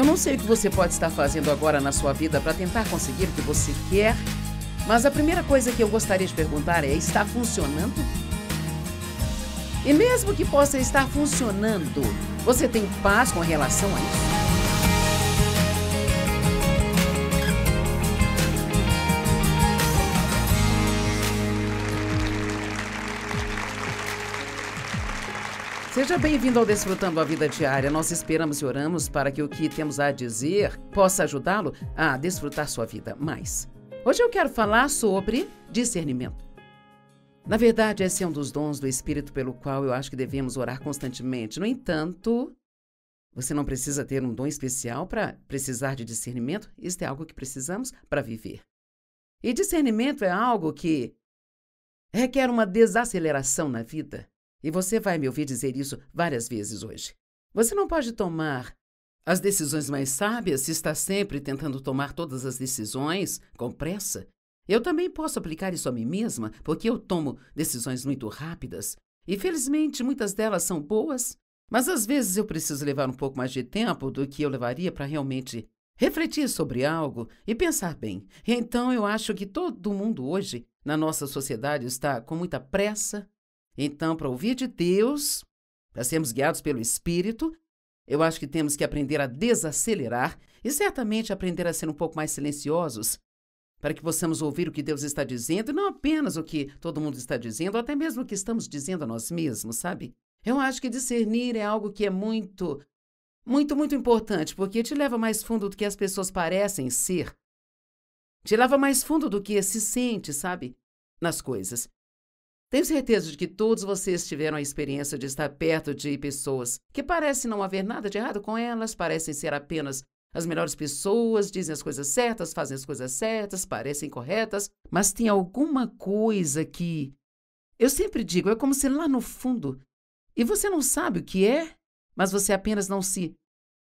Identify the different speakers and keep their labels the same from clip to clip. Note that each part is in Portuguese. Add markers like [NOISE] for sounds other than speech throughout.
Speaker 1: Eu não sei o que você pode estar fazendo agora na sua vida para tentar conseguir o que você quer, mas a primeira coisa que eu gostaria de perguntar é: está funcionando? E mesmo que possa estar funcionando, você tem paz com relação a isso? Seja bem-vindo ao Desfrutando a Vida Diária. Nós esperamos e oramos para que o que temos a dizer possa ajudá-lo a desfrutar sua vida mais. Hoje eu quero falar sobre discernimento. Na verdade, esse é um dos dons do Espírito pelo qual eu acho que devemos orar constantemente. No entanto, você não precisa ter um dom especial para precisar de discernimento. Isso é algo que precisamos para viver. E discernimento é algo que requer uma desaceleração na vida. E você vai me ouvir dizer isso várias vezes hoje. Você não pode tomar as decisões mais sábias se está sempre tentando tomar todas as decisões com pressa. Eu também posso aplicar isso a mim mesma, porque eu tomo decisões muito rápidas. E felizmente muitas delas são boas, mas às vezes eu preciso levar um pouco mais de tempo do que eu levaria para realmente refletir sobre algo e pensar bem. Então eu acho que todo mundo hoje na nossa sociedade está com muita pressa, então, para ouvir de Deus, para sermos guiados pelo Espírito, eu acho que temos que aprender a desacelerar e certamente aprender a ser um pouco mais silenciosos, para que possamos ouvir o que Deus está dizendo, e não apenas o que todo mundo está dizendo, ou até mesmo o que estamos dizendo a nós mesmos, sabe? Eu acho que discernir é algo que é muito, muito, muito importante, porque te leva mais fundo do que as pessoas parecem ser. Te leva mais fundo do que se sente, sabe? Nas coisas. Tenho certeza de que todos vocês tiveram a experiência de estar perto de pessoas que parecem não haver nada de errado com elas, parecem ser apenas as melhores pessoas, dizem as coisas certas, fazem as coisas certas, parecem corretas, mas tem alguma coisa que. Eu sempre digo, é como se lá no fundo. E você não sabe o que é, mas você apenas não se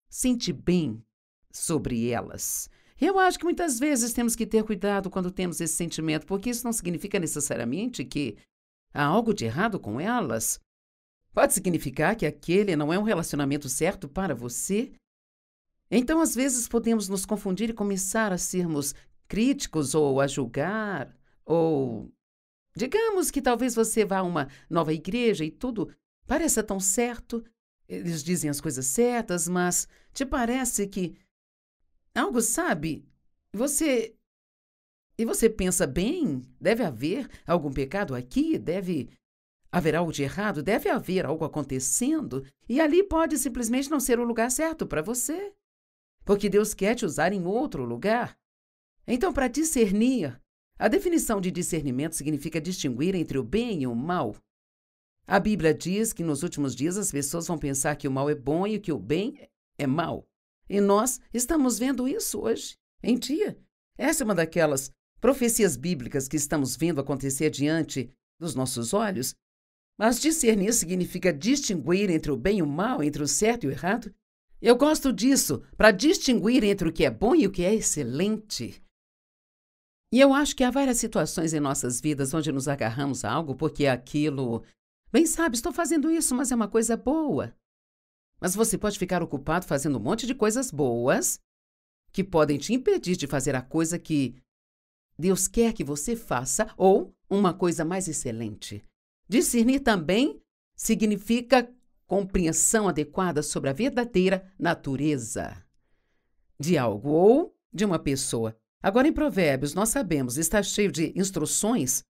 Speaker 1: sente bem sobre elas. Eu acho que muitas vezes temos que ter cuidado quando temos esse sentimento, porque isso não significa necessariamente que há algo de errado com elas? Pode significar que aquele não é um relacionamento certo para você? Então, às vezes, podemos nos confundir e começar a sermos críticos ou a julgar, ou. Digamos que talvez você vá a uma nova igreja e tudo pareça tão certo, eles dizem as coisas certas, mas te parece que. Algo sabe? Você e você pensa bem? Deve haver algum pecado aqui? Deve haver algo de errado? Deve haver algo acontecendo? E ali pode simplesmente não ser o lugar certo para você. Porque Deus quer te usar em outro lugar. Então, para discernir, a definição de discernimento significa distinguir entre o bem e o mal. A Bíblia diz que nos últimos dias as pessoas vão pensar que o mal é bom e que o bem é mal. E nós estamos vendo isso hoje, em dia. Essa é uma daquelas profecias bíblicas que estamos vendo acontecer diante dos nossos olhos, mas discernir significa distinguir entre o bem e o mal, entre o certo e o errado. Eu gosto disso, para distinguir entre o que é bom e o que é excelente. E eu acho que há várias situações em nossas vidas onde nos agarramos a algo porque aquilo. Bem, sabe, estou fazendo isso, mas é uma coisa boa. Mas você pode ficar ocupado fazendo um monte de coisas boas que podem te impedir de fazer a coisa que Deus quer que você faça ou uma coisa mais excelente. Discernir também significa compreensão adequada sobre a verdadeira natureza de algo ou de uma pessoa. Agora, em Provérbios, nós sabemos, está cheio de instruções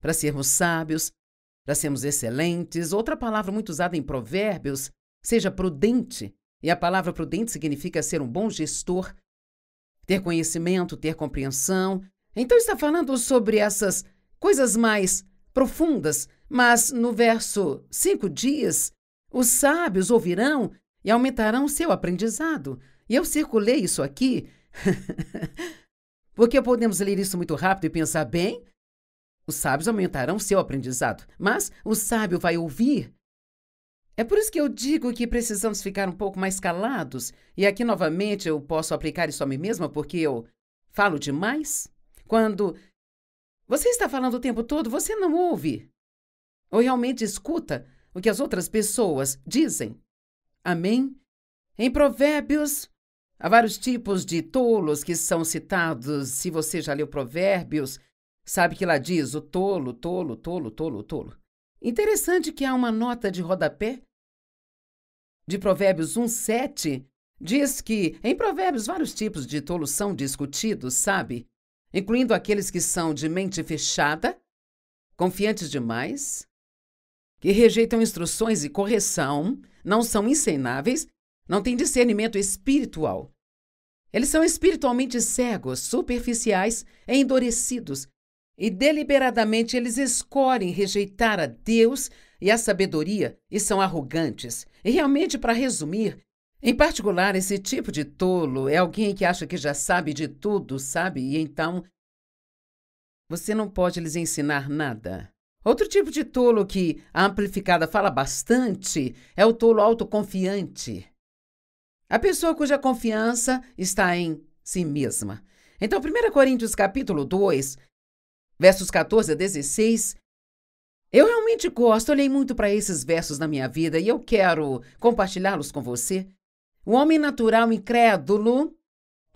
Speaker 1: para sermos sábios, para sermos excelentes. Outra palavra muito usada em Provérbios, seja prudente. E a palavra prudente significa ser um bom gestor, ter conhecimento, ter compreensão, então está falando sobre essas coisas mais profundas, mas no verso 5 diz: os sábios ouvirão e aumentarão seu aprendizado. E eu circulei isso aqui, [LAUGHS] porque podemos ler isso muito rápido e pensar, bem, os sábios aumentarão seu aprendizado, mas o sábio vai ouvir. É por isso que eu digo que precisamos ficar um pouco mais calados. E aqui novamente eu posso aplicar isso a mim mesma porque eu falo demais. Quando você está falando o tempo todo, você não ouve. Ou realmente escuta o que as outras pessoas dizem. Amém? Em Provérbios, Há vários tipos de tolos que são citados. Se você já leu Provérbios, sabe que lá diz o tolo, tolo, tolo, tolo, tolo. Interessante que há uma nota de rodapé de Provérbios 1:7 diz que em Provérbios vários tipos de tolos são discutidos, sabe? Incluindo aqueles que são de mente fechada, confiantes demais, que rejeitam instruções e correção, não são ensináveis não têm discernimento espiritual. Eles são espiritualmente cegos, superficiais endurecidos, e deliberadamente eles escolhem rejeitar a Deus e a sabedoria e são arrogantes. E realmente, para resumir, em particular, esse tipo de tolo é alguém que acha que já sabe de tudo, sabe? E então você não pode lhes ensinar nada. Outro tipo de tolo que a amplificada fala bastante é o tolo autoconfiante. A pessoa cuja confiança está em si mesma. Então, 1 Coríntios capítulo 2, versos 14 a 16, eu realmente gosto, olhei muito para esses versos na minha vida e eu quero compartilhá-los com você. O homem natural incrédulo,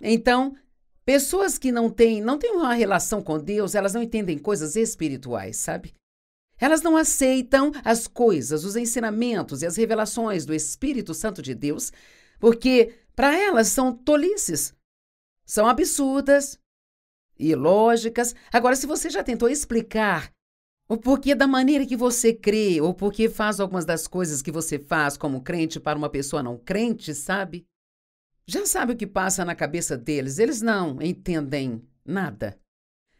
Speaker 1: então, pessoas que não têm, não têm uma relação com Deus, elas não entendem coisas espirituais, sabe? Elas não aceitam as coisas, os ensinamentos e as revelações do Espírito Santo de Deus, porque para elas são tolices, são absurdas, ilógicas. Agora, se você já tentou explicar o porquê da maneira que você crê, ou porquê faz algumas das coisas que você faz como crente para uma pessoa não crente, sabe? Já sabe o que passa na cabeça deles, eles não entendem nada.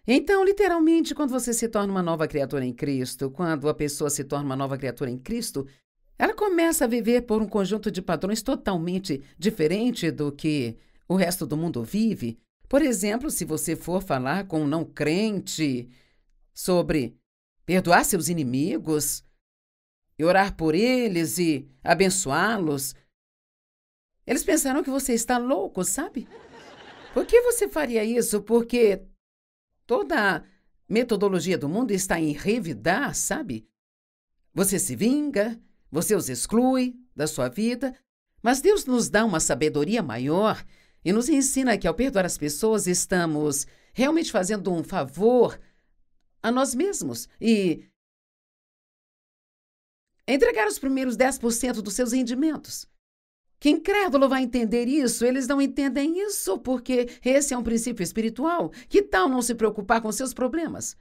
Speaker 1: Então, literalmente, quando você se torna uma nova criatura em Cristo, quando a pessoa se torna uma nova criatura em Cristo, ela começa a viver por um conjunto de padrões totalmente diferente do que o resto do mundo vive. Por exemplo, se você for falar com um não crente sobre perdoar seus inimigos e orar por eles e abençoá-los, eles pensaram que você está louco, sabe? Por que você faria isso? Porque toda a metodologia do mundo está em revidar, sabe? Você se vinga, você os exclui da sua vida, mas Deus nos dá uma sabedoria maior e nos ensina que ao perdoar as pessoas estamos realmente fazendo um favor a nós mesmos e entregar os primeiros 10% dos seus rendimentos. Quem incrédulo vai entender isso? Eles não entendem isso porque esse é um princípio espiritual. Que tal não se preocupar com seus problemas?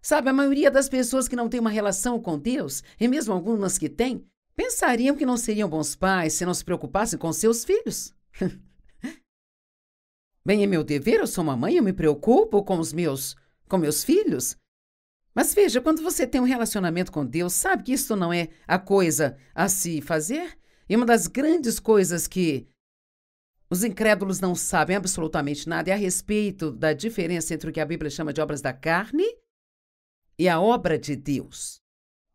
Speaker 1: Sabe, a maioria das pessoas que não tem uma relação com Deus, e mesmo algumas que têm, pensariam que não seriam bons pais se não se preocupassem com seus filhos. [LAUGHS] Bem, é meu dever, eu sou uma mãe, eu me preocupo com os meus, com meus filhos. Mas veja, quando você tem um relacionamento com Deus, sabe que isso não é a coisa a se fazer? E uma das grandes coisas que os incrédulos não sabem absolutamente nada é a respeito da diferença entre o que a Bíblia chama de obras da carne e a obra de Deus.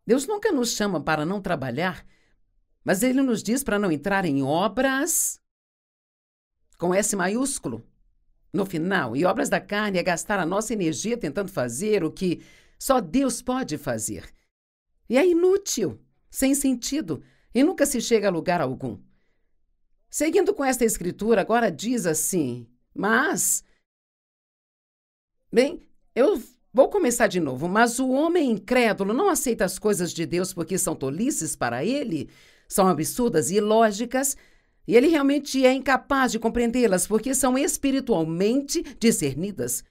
Speaker 1: Deus nunca nos chama para não trabalhar, mas Ele nos diz para não entrar em obras com S maiúsculo no final. E obras da carne é gastar a nossa energia tentando fazer o que só Deus pode fazer. E é inútil, sem sentido, e nunca se chega a lugar algum. Seguindo com esta escritura, agora diz assim: Mas. Bem, eu Vou começar de novo. Mas o homem incrédulo não aceita as coisas de Deus porque são tolices para ele, são absurdas e ilógicas, e ele realmente é incapaz de compreendê-las porque são espiritualmente discernidas.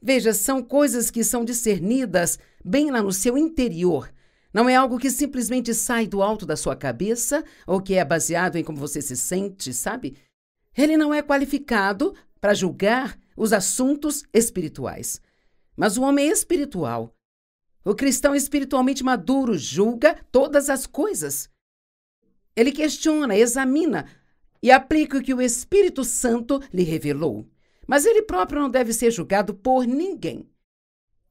Speaker 1: Veja, são coisas que são discernidas bem lá no seu interior. Não é algo que simplesmente sai do alto da sua cabeça ou que é baseado em como você se sente, sabe? Ele não é qualificado para julgar os assuntos espirituais. Mas o homem espiritual, o cristão espiritualmente maduro, julga todas as coisas. Ele questiona, examina e aplica o que o Espírito Santo lhe revelou. Mas ele próprio não deve ser julgado por ninguém.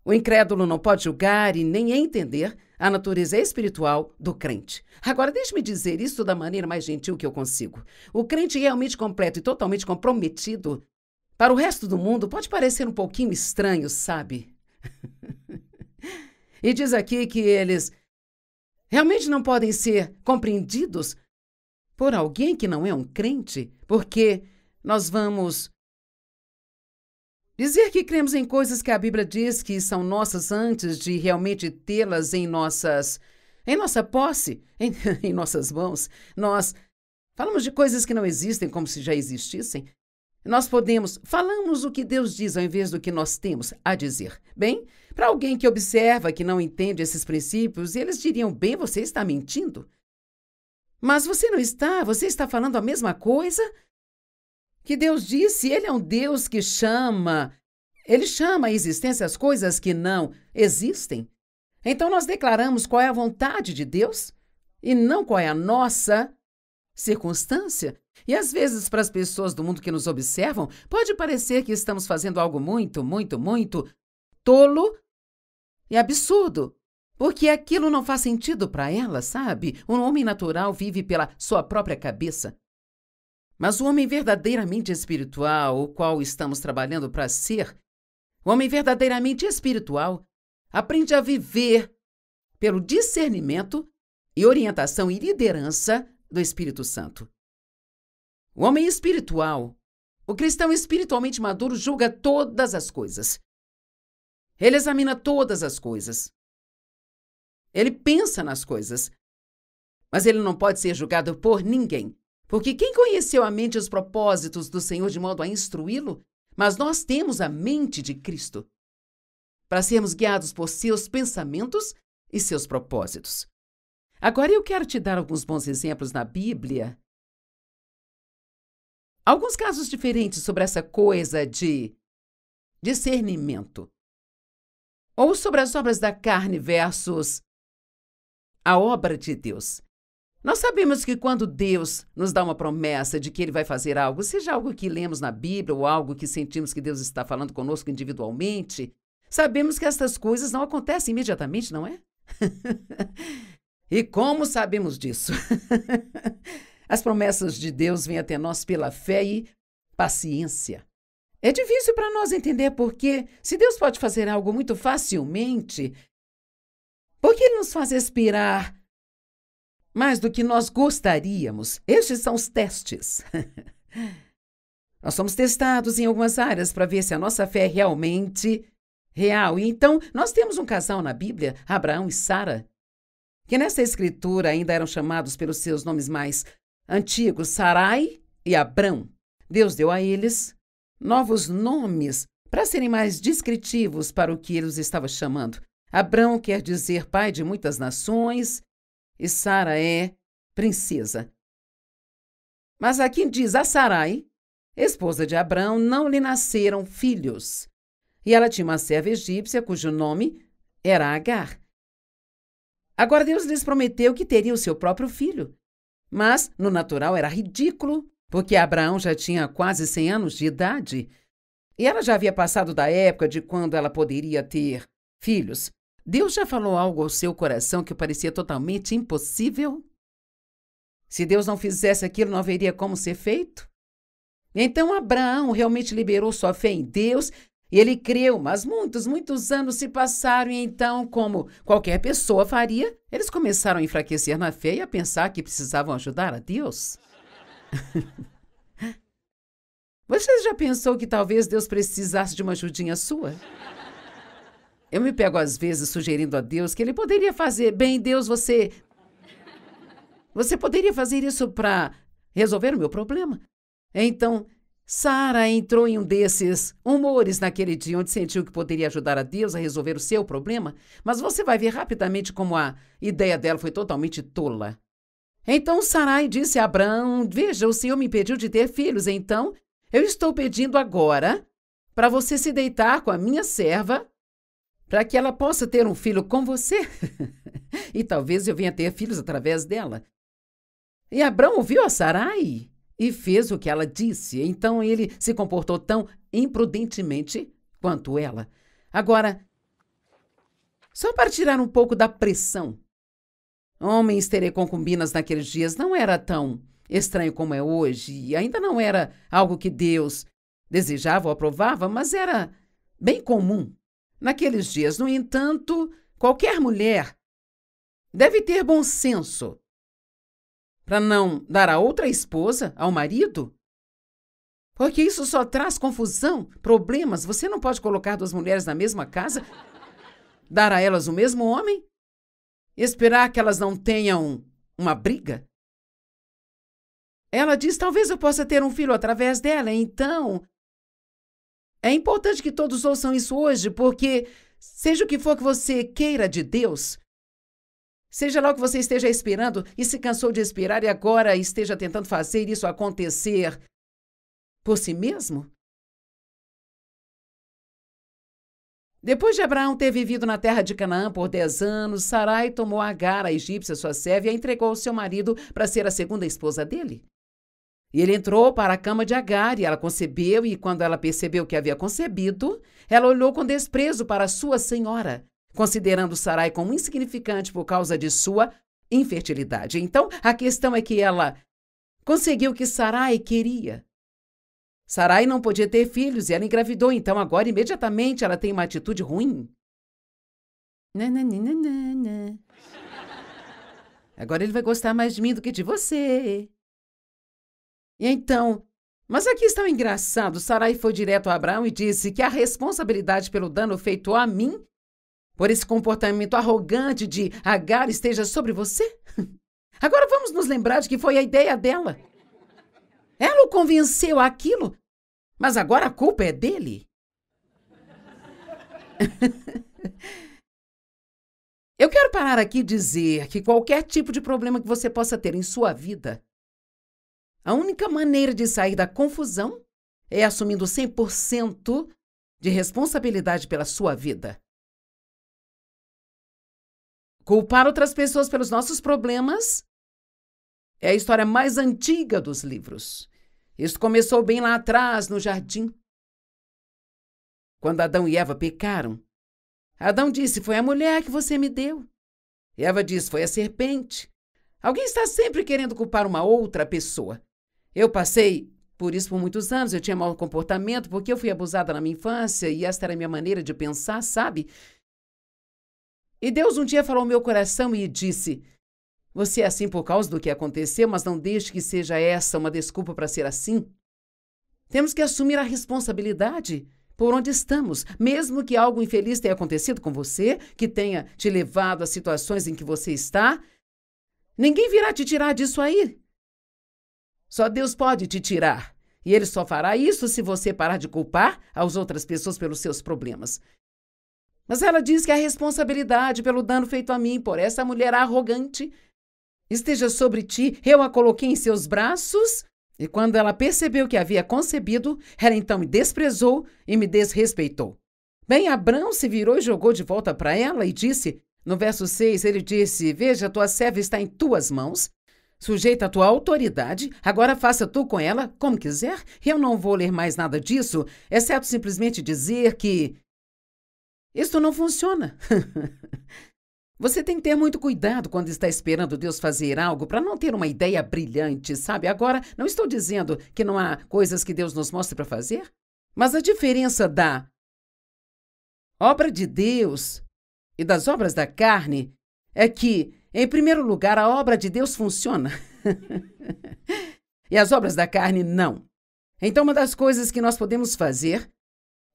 Speaker 1: O incrédulo não pode julgar e nem entender a natureza espiritual do crente. Agora, deixe-me dizer isso da maneira mais gentil que eu consigo. O crente realmente completo e totalmente comprometido para o resto do mundo pode parecer um pouquinho estranho, sabe? [LAUGHS] e diz aqui que eles realmente não podem ser compreendidos por alguém que não é um crente, porque nós vamos dizer que cremos em coisas que a Bíblia diz que são nossas antes de realmente tê-las em nossas em nossa posse, [LAUGHS] em, em nossas mãos. Nós falamos de coisas que não existem como se já existissem. Nós podemos, falamos o que Deus diz ao invés do que nós temos a dizer. Bem, para alguém que observa, que não entende esses princípios, eles diriam: bem, você está mentindo. Mas você não está, você está falando a mesma coisa que Deus disse. Ele é um Deus que chama, ele chama à existência as coisas que não existem. Então nós declaramos qual é a vontade de Deus e não qual é a nossa circunstância. E às vezes, para as pessoas do mundo que nos observam, pode parecer que estamos fazendo algo muito, muito, muito tolo e absurdo. Porque aquilo não faz sentido para ela, sabe? Um homem natural vive pela sua própria cabeça. Mas o homem verdadeiramente espiritual, o qual estamos trabalhando para ser, o homem verdadeiramente espiritual, aprende a viver pelo discernimento e orientação e liderança do Espírito Santo. O homem espiritual, o cristão espiritualmente maduro, julga todas as coisas. Ele examina todas as coisas. Ele pensa nas coisas. Mas ele não pode ser julgado por ninguém. Porque quem conheceu a mente e os propósitos do Senhor de modo a instruí-lo? Mas nós temos a mente de Cristo para sermos guiados por seus pensamentos e seus propósitos. Agora eu quero te dar alguns bons exemplos na Bíblia. Alguns casos diferentes sobre essa coisa de discernimento. Ou sobre as obras da carne versus a obra de Deus. Nós sabemos que quando Deus nos dá uma promessa de que Ele vai fazer algo, seja algo que lemos na Bíblia ou algo que sentimos que Deus está falando conosco individualmente, sabemos que estas coisas não acontecem imediatamente, não é? [LAUGHS] e como sabemos disso? [LAUGHS] As promessas de Deus vêm até nós pela fé e paciência. É difícil para nós entender porque, se Deus pode fazer algo muito facilmente, por que Ele nos faz esperar mais do que nós gostaríamos? Estes são os testes. [LAUGHS] nós somos testados em algumas áreas para ver se a nossa fé é realmente real. E então, nós temos um casal na Bíblia, Abraão e Sara, que nessa escritura ainda eram chamados pelos seus nomes mais antigos, Sarai e Abrão. Deus deu a eles novos nomes para serem mais descritivos para o que ele os estava chamando. Abrão quer dizer pai de muitas nações e Sara é princesa. Mas aqui diz a Sarai, esposa de Abrão, não lhe nasceram filhos. E ela tinha uma serva egípcia cujo nome era Agar. Agora Deus lhes prometeu que teria o seu próprio filho. Mas, no natural, era ridículo, porque Abraão já tinha quase 100 anos de idade. E ela já havia passado da época de quando ela poderia ter filhos. Deus já falou algo ao seu coração que parecia totalmente impossível? Se Deus não fizesse aquilo, não haveria como ser feito? Então Abraão realmente liberou sua fé em Deus e ele creu, mas muitos, muitos anos se passaram e então, como qualquer pessoa faria, eles começaram a enfraquecer na fé e a pensar que precisavam ajudar a Deus. [LAUGHS] Você já pensou que talvez Deus precisasse de uma ajudinha sua? Eu me pego às vezes sugerindo a Deus que ele poderia fazer, bem, Deus, você você poderia fazer isso para resolver o meu problema? Então, Sara entrou em um desses humores naquele dia onde sentiu que poderia ajudar a Deus a resolver o seu problema, mas você vai ver rapidamente como a ideia dela foi totalmente tola. Então Sarai disse a Abraão: Veja, o Senhor me pediu de ter filhos, então eu estou pedindo agora para você se deitar com a minha serva para que ela possa ter um filho com você. [LAUGHS] e talvez eu venha ter filhos através dela. E Abraão ouviu a Sarai e fez o que ela disse. Então ele se comportou tão imprudentemente quanto ela. Agora, só para tirar um pouco da pressão. Homens terem concubinas naqueles dias não era tão estranho como é hoje, e ainda não era algo que Deus desejava ou aprovava, mas era bem comum. Naqueles dias, no entanto, qualquer mulher deve ter bom senso para não dar a outra esposa ao marido? Porque isso só traz confusão, problemas. Você não pode colocar duas mulheres na mesma casa, dar a elas o mesmo homem, esperar que elas não tenham uma briga. Ela diz: talvez eu possa ter um filho através dela. Então, é importante que todos ouçam isso hoje, porque seja o que for que você queira de Deus, seja lá o que você esteja esperando e se cansou de esperar e agora esteja tentando fazer isso acontecer por si mesmo? Depois de Abraão ter vivido na terra de Canaã por dez anos, Sarai tomou Agar, a egípcia, sua serva, e a entregou ao seu marido para ser a segunda esposa dele. E ele entrou para a cama de Agar e ela concebeu, e quando ela percebeu que havia concebido, ela olhou com desprezo para sua senhora, considerando Sarai como insignificante por causa de sua infertilidade. Então, a questão é que ela conseguiu o que Sarai queria. Sarai não podia ter filhos e ela engravidou, então agora imediatamente ela tem uma atitude ruim. Nananana. Agora ele vai gostar mais de mim do que de você. E então, mas aqui está o engraçado. Sarai foi direto a Abraão e disse que a responsabilidade pelo dano feito a mim, por esse comportamento arrogante de Agar, esteja sobre você. [LAUGHS] Agora vamos nos lembrar de que foi a ideia dela. Ela o convenceu aquilo, mas agora a culpa é dele. [LAUGHS] Eu quero parar aqui e dizer que qualquer tipo de problema que você possa ter em sua vida, a única maneira de sair da confusão é assumindo 100% de responsabilidade pela sua vida. Culpar outras pessoas pelos nossos problemas é a história mais antiga dos livros. Isso começou bem lá atrás, no jardim. Quando Adão e Eva pecaram, Adão disse: Foi a mulher que você me deu. Eva disse: Foi a serpente. Alguém está sempre querendo culpar uma outra pessoa. Eu passei por isso por muitos anos. Eu tinha mau comportamento porque eu fui abusada na minha infância e esta era a minha maneira de pensar, sabe? E Deus um dia falou ao meu coração e disse: você é assim por causa do que aconteceu, mas não deixe que seja essa uma desculpa para ser assim. Temos que assumir a responsabilidade por onde estamos, mesmo que algo infeliz tenha acontecido com você, que tenha te levado a situações em que você está. Ninguém virá te tirar disso aí. Só Deus pode te tirar. E Ele só fará isso se você parar de culpar as outras pessoas pelos seus problemas. Mas ela diz que a responsabilidade pelo dano feito a mim por essa mulher arrogante esteja sobre ti, eu a coloquei em seus braços. E quando ela percebeu que havia concebido, ela então me desprezou e me desrespeitou. Bem, Abrão se virou e jogou de volta para ela e disse: no verso 6, ele disse: Veja, tua serva está em tuas mãos, sujeita à tua autoridade, agora faça tu com ela como quiser. Eu não vou ler mais nada disso, exceto simplesmente dizer que. Isto não funciona. [LAUGHS] Você tem que ter muito cuidado quando está esperando Deus fazer algo para não ter uma ideia brilhante, sabe? Agora, não estou dizendo que não há coisas que Deus nos mostre para fazer, mas a diferença da obra de Deus e das obras da carne é que, em primeiro lugar, a obra de Deus funciona [LAUGHS] e as obras da carne não. Então, uma das coisas que nós podemos fazer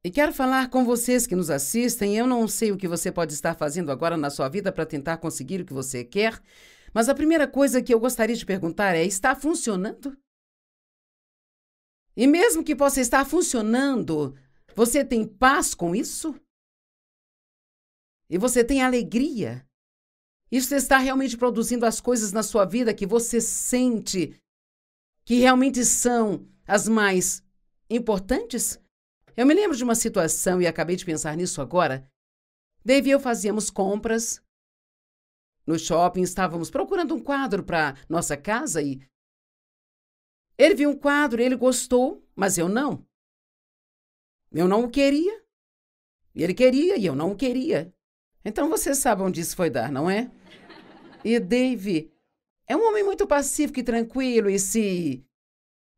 Speaker 1: e quero falar com vocês que nos assistem. Eu não sei o que você pode estar fazendo agora na sua vida para tentar conseguir o que você quer, mas a primeira coisa que eu gostaria de perguntar é: está funcionando? E mesmo que possa estar funcionando, você tem paz com isso? E você tem alegria? Isso está realmente produzindo as coisas na sua vida que você sente que realmente são as mais importantes? Eu me lembro de uma situação e acabei de pensar nisso agora. Dave e eu fazíamos compras. No shopping estávamos procurando um quadro para nossa casa e. Ele viu um quadro, ele gostou, mas eu não. Eu não o queria. Ele queria e eu não o queria. Então você sabe onde isso foi dar, não é? E Dave é um homem muito pacífico e tranquilo e se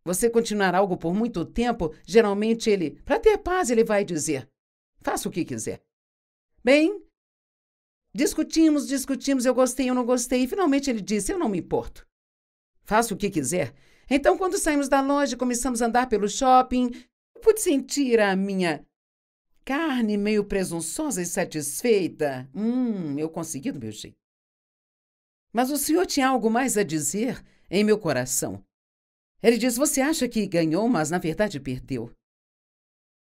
Speaker 1: você continuar algo por muito tempo, geralmente ele, para ter paz, ele vai dizer: faça o que quiser. Bem, discutimos, discutimos, eu gostei, eu não gostei, e finalmente ele disse: eu não me importo. faço o que quiser. Então, quando saímos da loja e começamos a andar pelo shopping, pude sentir a minha carne meio presunçosa e satisfeita. Hum, eu consegui do meu jeito. Mas o senhor tinha algo mais a dizer em meu coração. Ele diz: Você acha que ganhou, mas na verdade perdeu.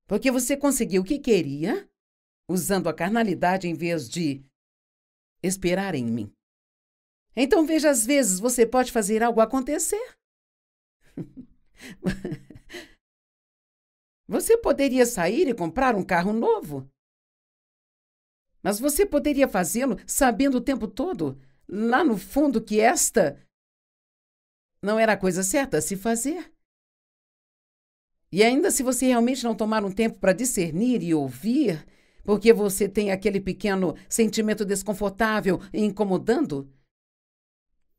Speaker 1: Porque você conseguiu o que queria, usando a carnalidade em vez de esperar em mim. Então veja, às vezes você pode fazer algo acontecer. [LAUGHS] Você poderia sair e comprar um carro novo. Mas você poderia fazê-lo sabendo o tempo todo, lá no fundo, que esta não era a coisa certa a se fazer. E ainda se você realmente não tomar um tempo para discernir e ouvir, porque você tem aquele pequeno sentimento desconfortável e incomodando,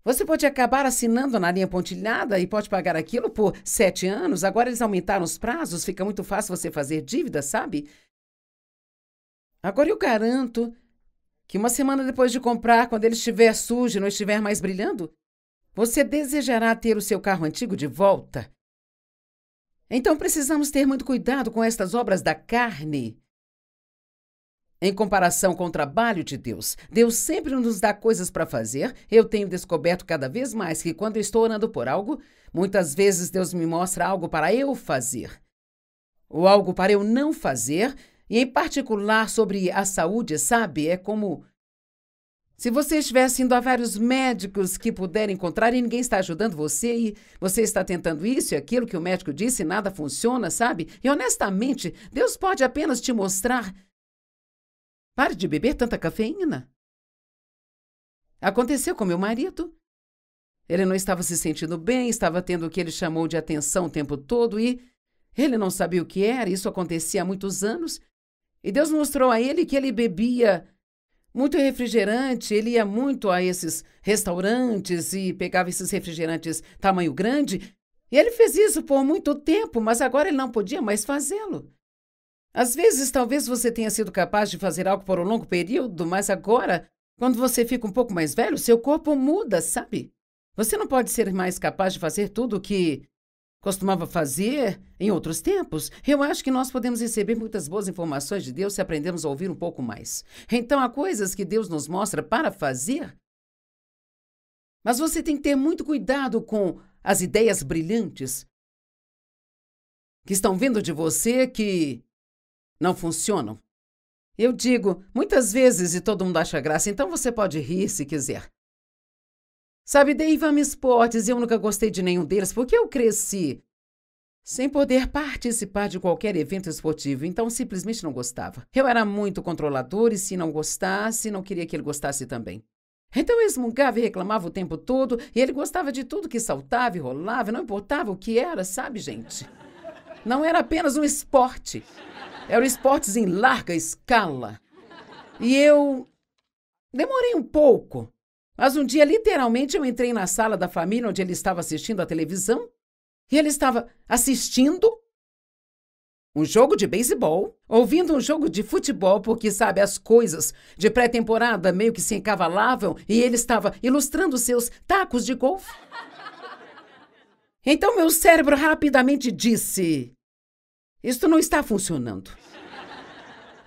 Speaker 1: você pode acabar assinando na linha pontilhada e pode pagar aquilo por sete anos. Agora eles aumentaram os prazos, fica muito fácil você fazer dívida, sabe? Agora eu garanto que uma semana depois de comprar, quando ele estiver sujo e não estiver mais brilhando, você desejará ter o seu carro antigo de volta. Então precisamos ter muito cuidado com estas obras da carne em comparação com o trabalho de Deus, Deus sempre nos dá coisas para fazer. Eu tenho descoberto cada vez mais que quando estou orando por algo, muitas vezes Deus me mostra algo para eu fazer, ou algo para eu não fazer, e em particular sobre a saúde, sabe? É como se você estivesse indo a vários médicos que puder encontrar e ninguém está ajudando você e você está tentando isso e aquilo que o médico disse e nada funciona, sabe? E honestamente, Deus pode apenas te mostrar Pare de beber tanta cafeína. Aconteceu com meu marido. Ele não estava se sentindo bem, estava tendo o que ele chamou de atenção o tempo todo e ele não sabia o que era, isso acontecia há muitos anos. E Deus mostrou a ele que ele bebia muito refrigerante, ele ia muito a esses restaurantes e pegava esses refrigerantes tamanho grande. E ele fez isso por muito tempo, mas agora ele não podia mais fazê-lo. Às vezes, talvez você tenha sido capaz de fazer algo por um longo período, mas agora, quando você fica um pouco mais velho, seu corpo muda, sabe? Você não pode ser mais capaz de fazer tudo o que costumava fazer em outros tempos. Eu acho que nós podemos receber muitas boas informações de Deus se aprendemos a ouvir um pouco mais. Então, há coisas que Deus nos mostra para fazer. Mas você tem que ter muito cuidado com as ideias brilhantes que estão vindo de você que não funcionam? Eu digo, muitas vezes, e todo mundo acha graça, então você pode rir se quiser. Sabe, Deiva Esportes, eu nunca gostei de nenhum deles porque eu cresci sem poder participar de qualquer evento esportivo, então simplesmente não gostava. Eu era muito controlador e se não gostasse, não queria que ele gostasse também. Então eu esmungava e reclamava o tempo todo, e ele gostava de tudo que saltava e rolava, não importava o que era, sabe, gente? Não era apenas um esporte. Eram esportes em larga escala. E eu demorei um pouco. Mas um dia, literalmente, eu entrei na sala da família onde ele estava assistindo a televisão. E ele estava assistindo um jogo de beisebol, ouvindo um jogo de futebol, porque sabe, as coisas de pré-temporada meio que se encavalavam e ele estava ilustrando seus tacos de golfe. Então meu cérebro rapidamente disse: isto não está funcionando.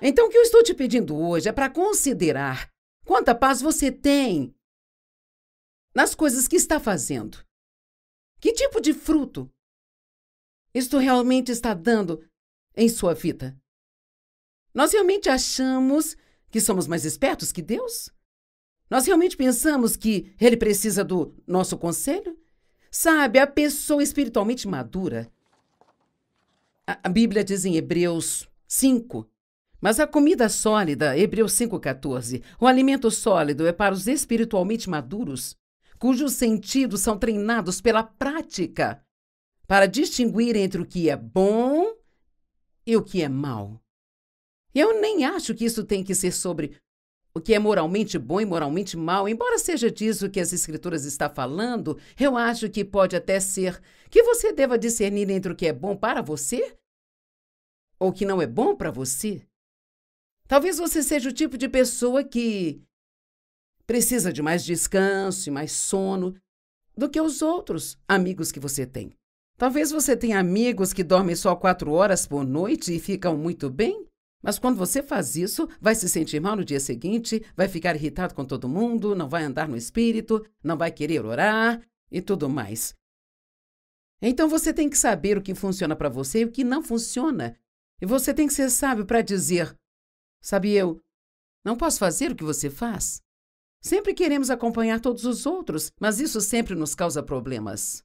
Speaker 1: Então, o que eu estou te pedindo hoje é para considerar quanta paz você tem nas coisas que está fazendo. Que tipo de fruto isto realmente está dando em sua vida? Nós realmente achamos que somos mais espertos que Deus? Nós realmente pensamos que Ele precisa do nosso conselho? Sabe, a pessoa espiritualmente madura a Bíblia diz em Hebreus 5. Mas a comida sólida, Hebreus 5,14, o alimento sólido é para os espiritualmente maduros, cujos sentidos são treinados pela prática, para distinguir entre o que é bom e o que é mal. Eu nem acho que isso tem que ser sobre o que é moralmente bom e moralmente mal, embora seja disso que as Escrituras está falando, eu acho que pode até ser que você deva discernir entre o que é bom para você ou que não é bom para você. Talvez você seja o tipo de pessoa que precisa de mais descanso e mais sono. do que os outros amigos que você tem. Talvez você tenha amigos que dormem só quatro horas por noite e ficam muito bem, mas quando você faz isso, vai se sentir mal no dia seguinte, vai ficar irritado com todo mundo, não vai andar no espírito, não vai querer orar e tudo mais. Então você tem que saber o que funciona para você e o que não funciona. E você tem que ser sábio para dizer: Sabe eu, não posso fazer o que você faz. Sempre queremos acompanhar todos os outros, mas isso sempre nos causa problemas.